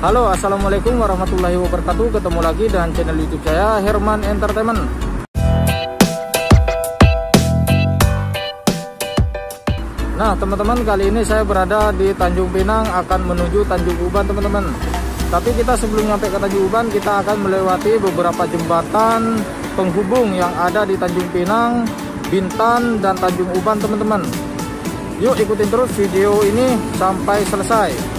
Halo assalamualaikum warahmatullahi wabarakatuh. Ketemu lagi dengan channel youtube saya Herman Entertainment. Nah teman-teman kali ini saya berada di Tanjung Pinang Akan menuju Tanjung Uban teman-teman. Tapi kita sebelum nyampe ke Tanjung Uban Kita akan melewati beberapa jembatan Penghubung yang ada di Tanjung Pinang Bintan dan Tanjung Uban teman-teman. Yuk ikutin terus video ini sampai selesai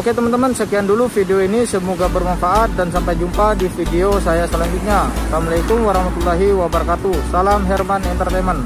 Oke teman-teman sekian dulu video ini. Semoga bermanfaat dan sampai jumpa di video saya selanjutnya. Assalamualaikum warahmatullahi wabarakatuh. Salam Herman Entertainment